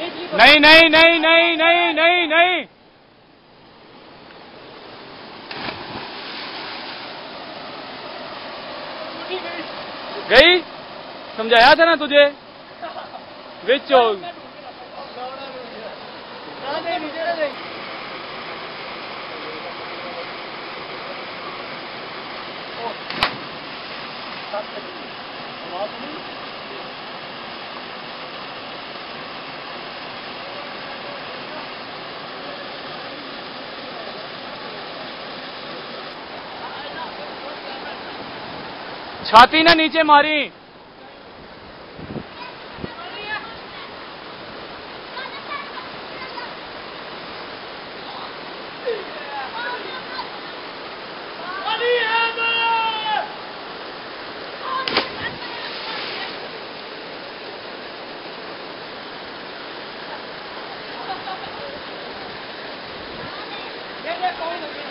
नहीं नहीं नहीं नहीं नहीं नहीं नहीं। गई? समझाया था ना तुझे? बिचो छाती ना नीचे मारी। ओए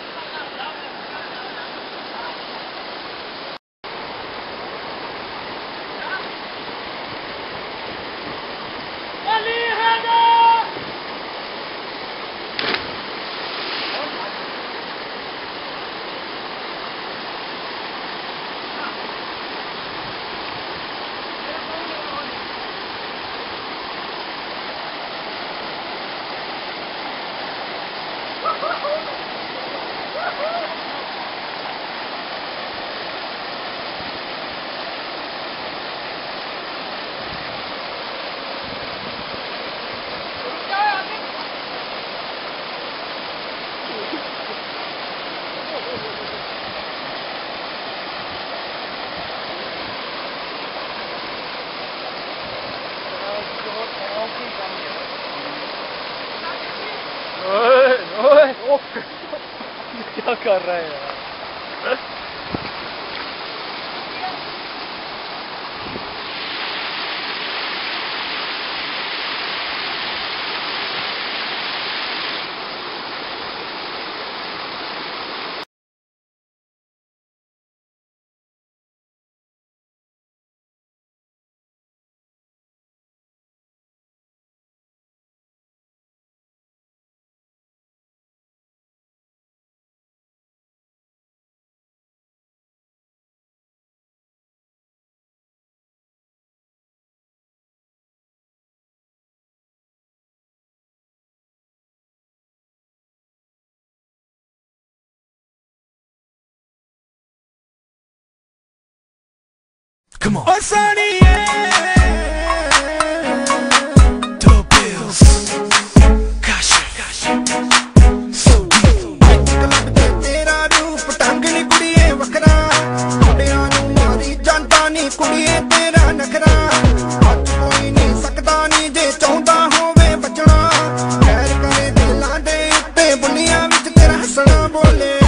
कर रहे है। Come on. Oh, Sonny, yeah. Two bills. Gosh. So deep. ਤੇਰਾ ਰੂਪ ਢੰਗ ਨੀ ਕੁੜੀਏ ਵੱਖਰਾ ਮੁੰਡਿਆਂ ਨੂੰ ਮਾਰੀ ਜਾਂਦਾ ਨੀ ਕੁੜੀਏ ਤੇਰਾ ਨਖਰਾ ਅੱਜ ਕੋਈ ਨਹੀਂ ਸਕਦਾ ਨੀ ਜੇ ਚਾਹੁੰਦਾ ਹੋਵੇ ਬਚਣਾ ਖੈਰ ਕਰੇ ਦਿਲਾਂ ਦੇ ਉੱਤੇ ਵਿੱਚ ਤੇਰਾ ਹੱਸਣਾ ਬੋਲੇ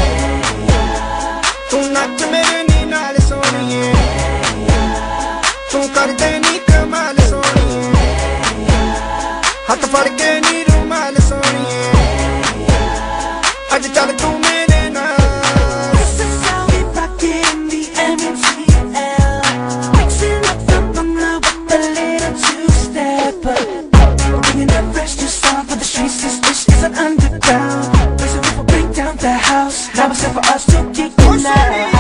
ਤੂੰ ਨੱਚ ਮੇਰੇ ਹੱਥ ਫੜ ਕੇ ਨੀ ਰੁਮਾਲ ਸੋਣੀਏ ਅੱਜ ਚੱਲ ਤੂੰ ਮੇਰੇ now. This is how we rock in the MGL Mixing up the bumla with the little two-step Bringing a fresh new song for the streets. This dish is an underground. Place a roof will break down the house. Now it's time for us to kick it out